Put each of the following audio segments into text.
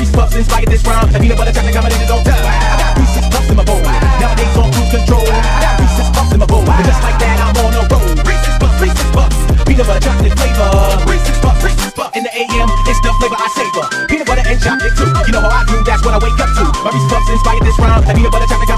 these puffs inspired this rhyme. And peanut butter chocolate combinated on top. I got Reese's puffs in my bowl. Nowadays on cruise control. I got Reese's puffs in my bowl. And just like that, I'm on a roll. Reese's puffs, Reese's puffs. Peanut butter chocolate flavor. Reese's puffs, Reese's puffs. In the AM, it's the flavor I savor. Peanut butter and chocolate too. You know how I do? That's what I wake up to. My Reese's puffs inspired this rhyme. And peanut butter chocolate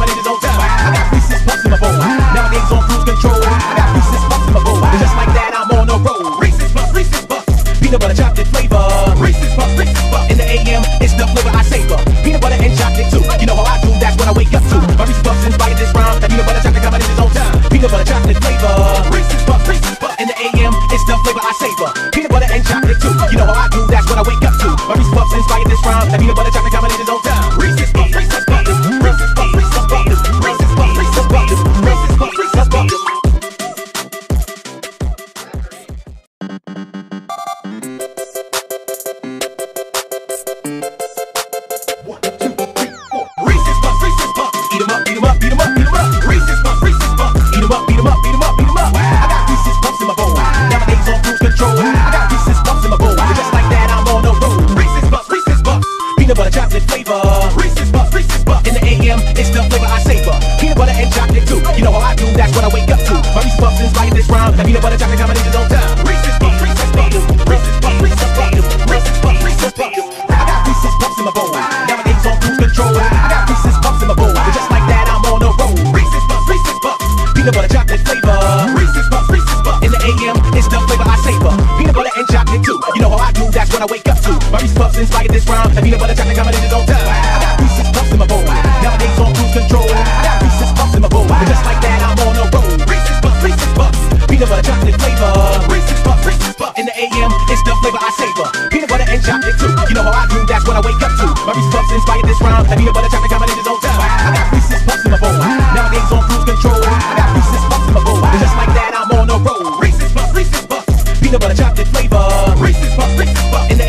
puffs inspired this rhyme. And peanut butter chocolate combination on top. I got Reese's puffs in my bowl. Nowadays on cruise control. I got Reese's puffs in my bowl. And just like that, I'm on a roll. Reese's puffs, Reese's puffs. Peanut butter chocolate flavor. Reese's puffs, Reese's puffs. In the AM, it's the flavor I savor. Peanut butter and chocolate too. You know how I do? That's what I wake up to. My Reese's puffs inspired this rhyme. And peanut butter chocolate combination on top. I got Reese's puffs in my bowl. Nowadays on cruise control. I got Reese's puffs in my bowl. And just like that, I'm on a roll. Reese's puffs, Reese's puffs. Peanut butter chocolate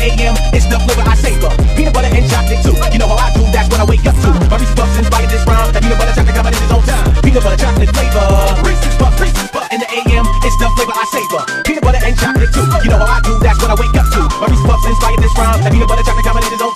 a.m. It's the flavor I savor. Peanut butter and chocolate too. You know how I do, that's what I wake up to. My Reese's Puffs inspired this rhyme. That peanut butter chocolate combination is on time. Peanut butter chocolate flavor. Reese's Puffs, Reese's Puffs. In the a.m. It's the flavor I savor. Peanut butter and chocolate too. You know how I do, that's what I wake up to. My Reese's Puffs inspired this rhyme. That peanut butter chocolate combination is on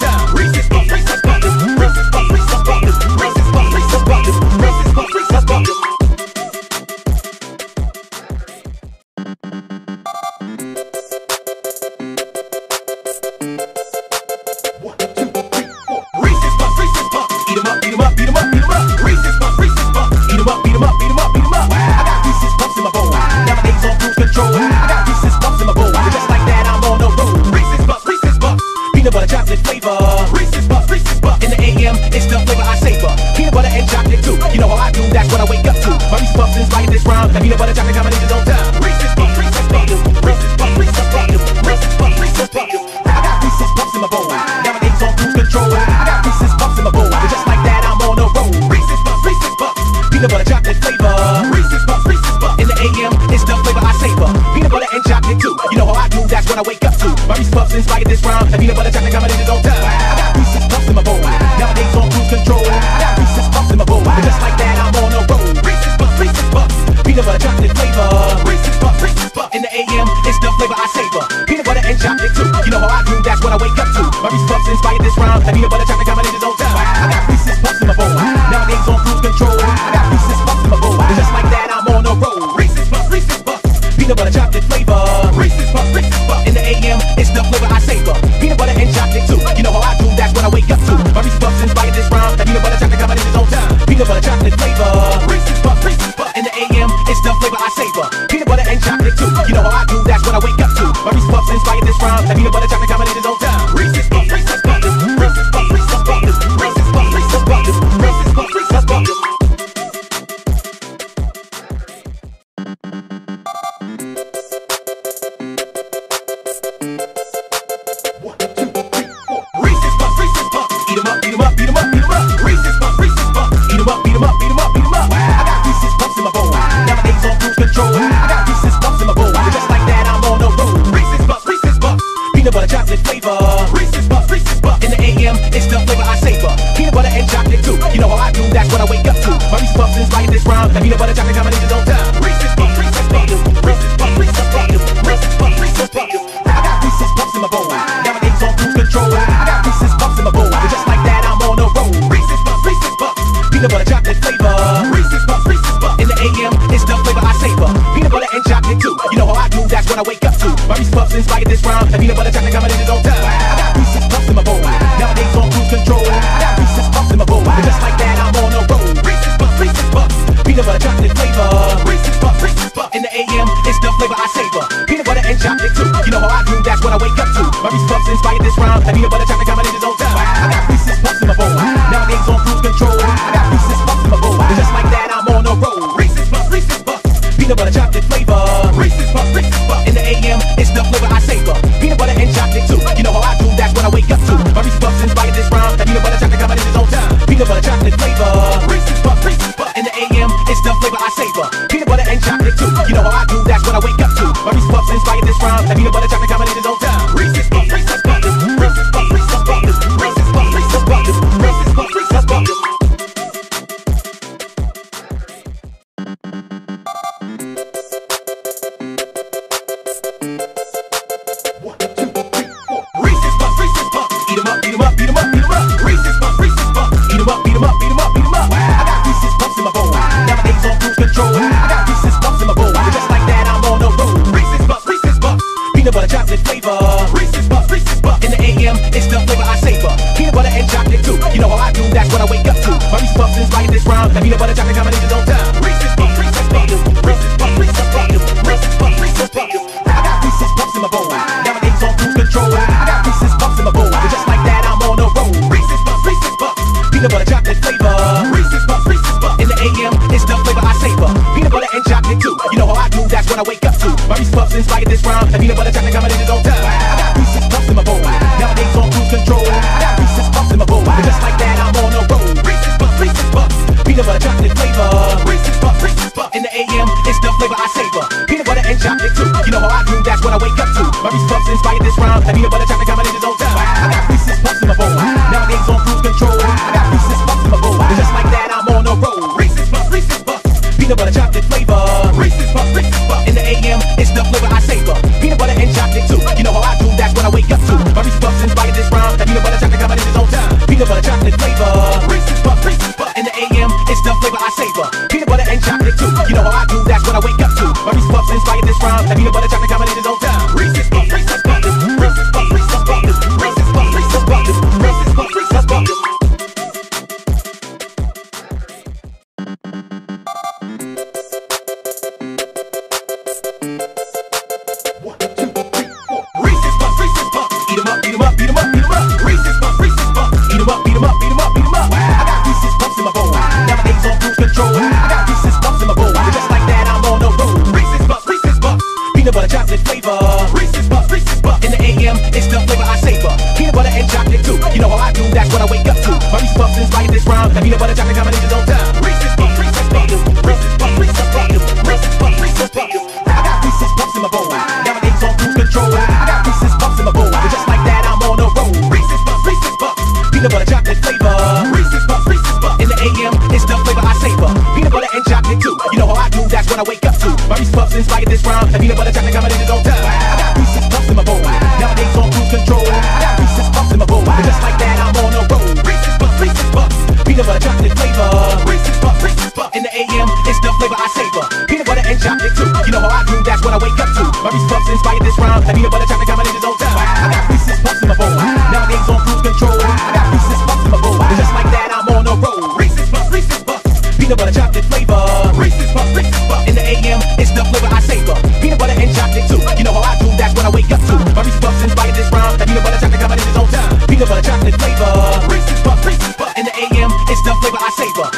flavor, chocolate flavor. Reese's Puffs. Reese's Puffs In the AM, it's the flavor I savor. Peanut butter and chocolate too. You know how I do, that's what I wake up to. My Reese's Puffs inspired this rhyme. I need a butter chocolate combination. combination's on time. I got Reese's Puffs in my bowl. Nowadays on cruise control. I got it's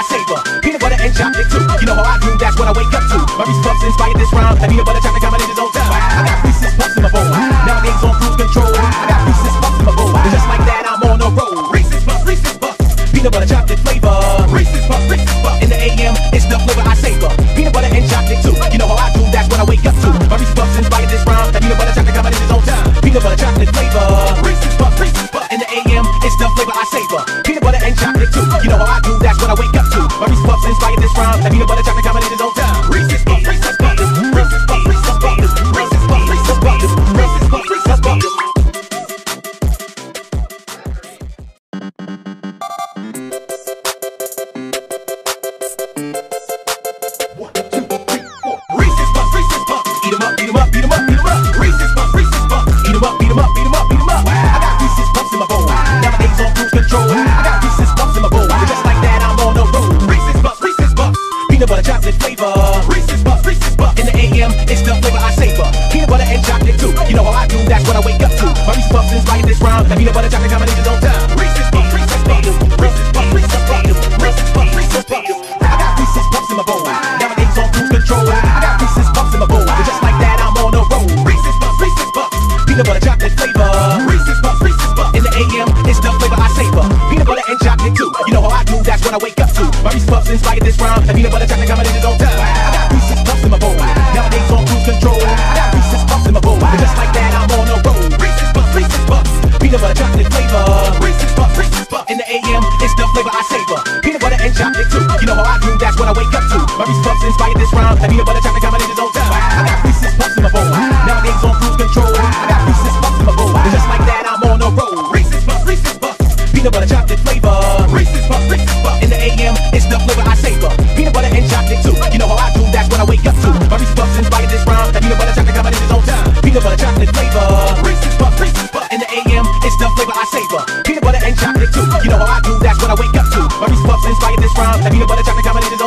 I savor. Peanut butter and chocolate too. You know how I do, that's what I wake up to. My Reese's Puffs inspired this rhyme. And peanut butter chocolate flavor I savor. Peanut butter and chocolate too. You know how I do, that's what I wake up to. My Reese's Puffs inspired this rhyme. And peanut butter chocolate combination is on time. I got Reese's Puffs in my bowl. Nowadays on cruise control. I got Reese's Puffs in my bowl. And just like that, I'm on the road. Reese's Puffs, Reese's Puffs. Peanut butter chocolate flavor. Reese's Puffs, Reese's Puffs. In the AM, it's the flavor I savor. Peanut butter and chocolate too. You know how I do, that's what I wake up to. My Reese's Puffs inspired this rhyme. And peanut butter chocolate combination is on time. Peanut butter chocolate flavor. Reese's Puffs, Reese's Puffs. In the AM, it's the flavor I savor. Peanut butter and chocolate too. You know how I do, that's what I wake up this rhyme. Let me know what the traffic combination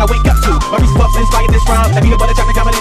I wake up to. My Reese's Puffs inspired this rhyme. Let me know what the traffic coming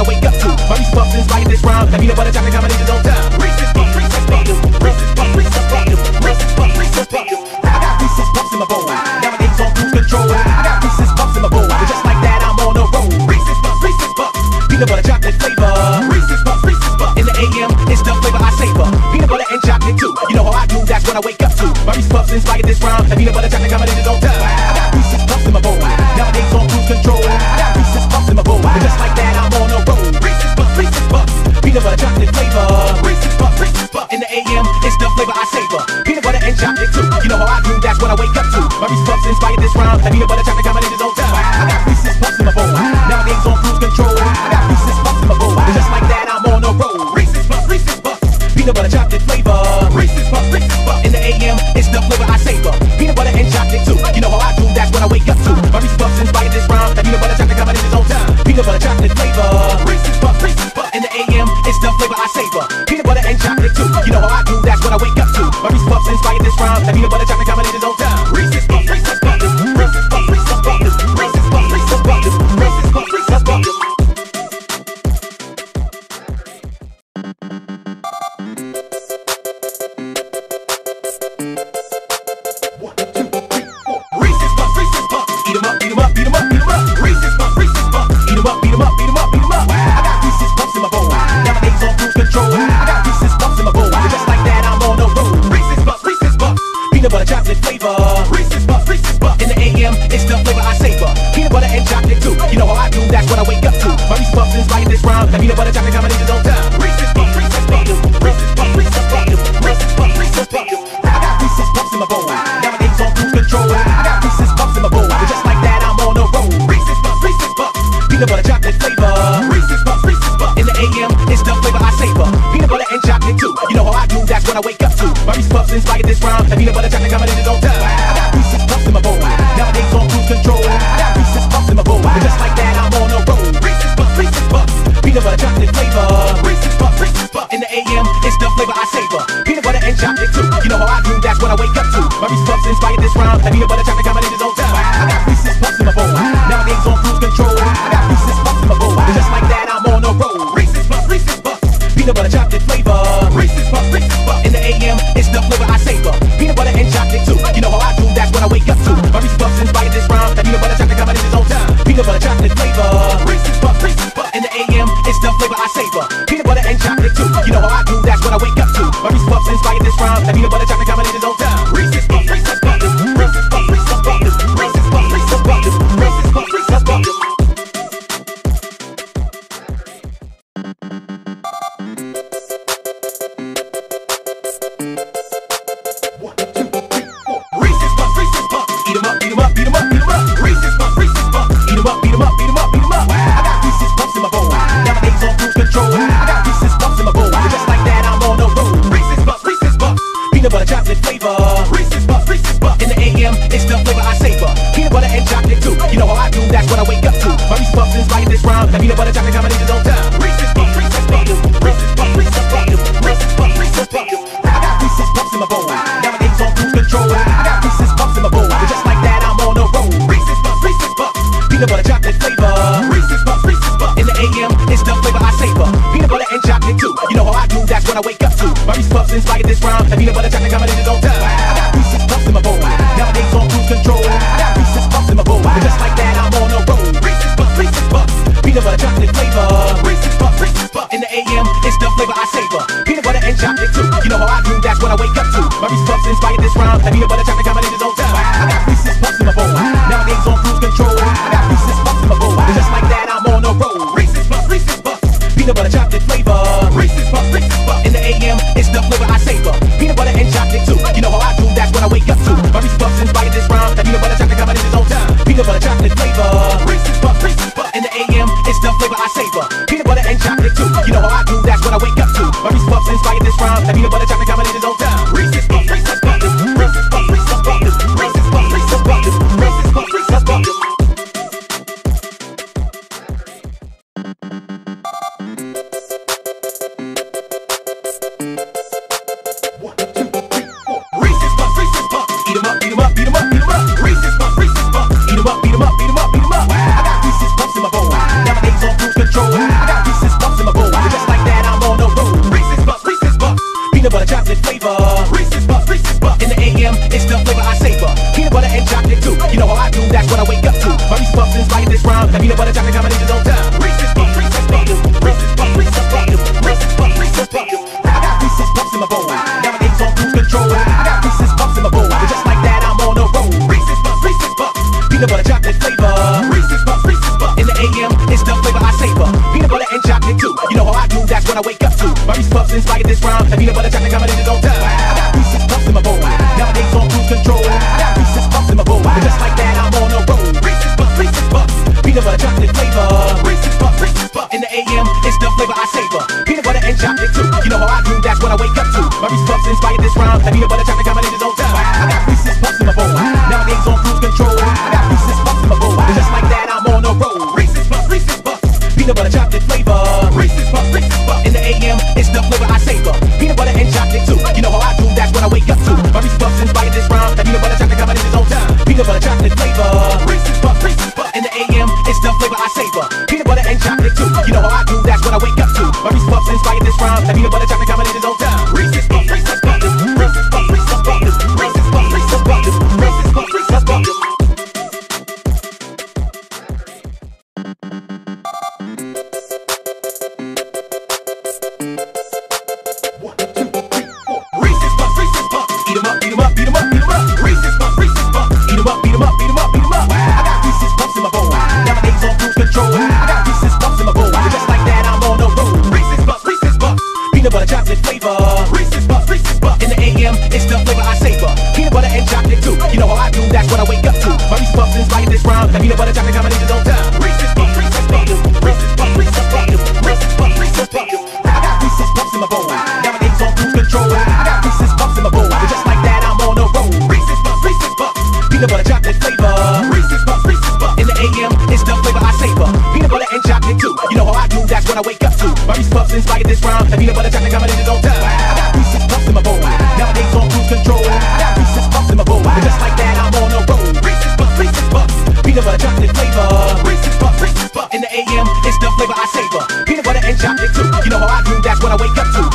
I wake up to. My Reese's Puffs inspired this rhyme. That peanut butter chocolate combination don't since like this round. You never Have you ever checked? My response is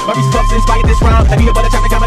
My Reese's Puffs inspired this rhyme. I need a bullet traffic, I'm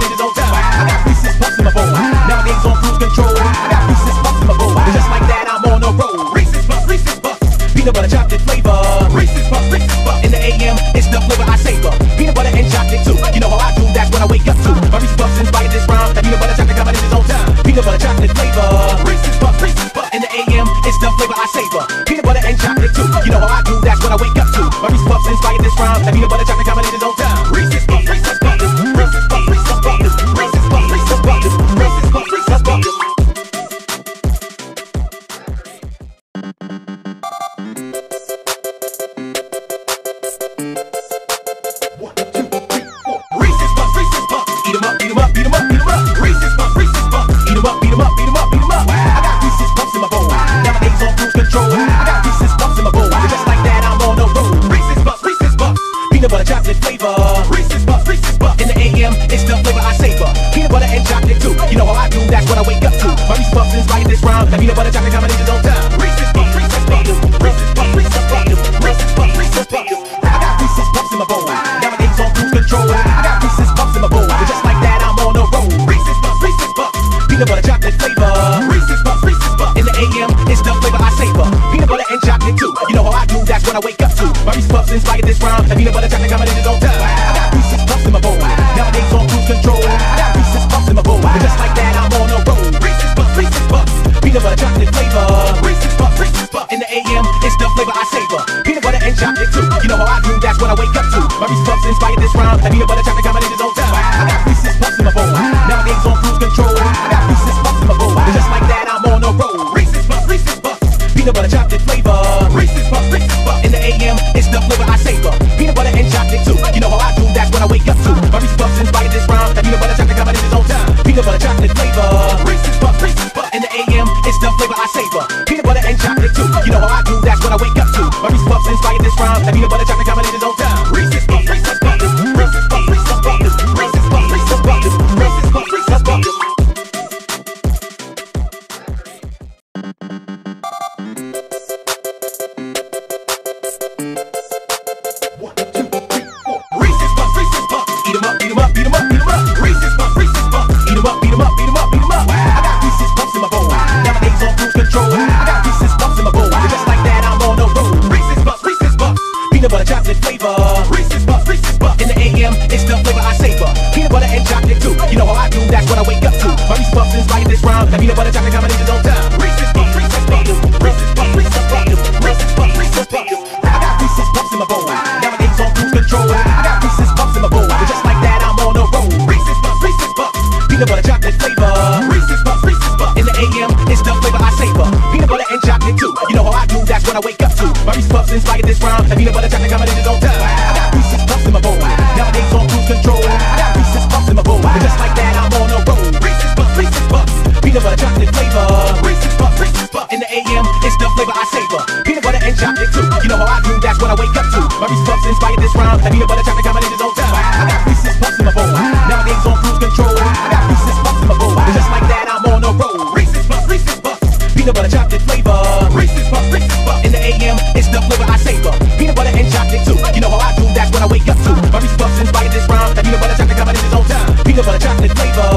peanut butter chocolate. chocolate flavor.